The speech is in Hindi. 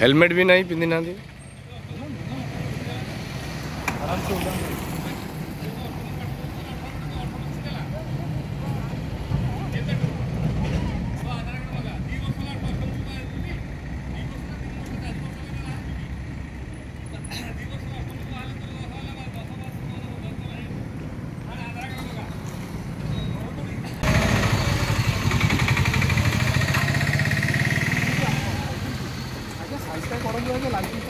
हेलमेट भी नहीं पिंधि ना ଓହ୍ଲାନ୍ତୁ ଆଜ୍ଞା ସାଇଜଟା କରନ୍ତୁ ଆଜ୍ଞା ଲାଇସେନ୍ସ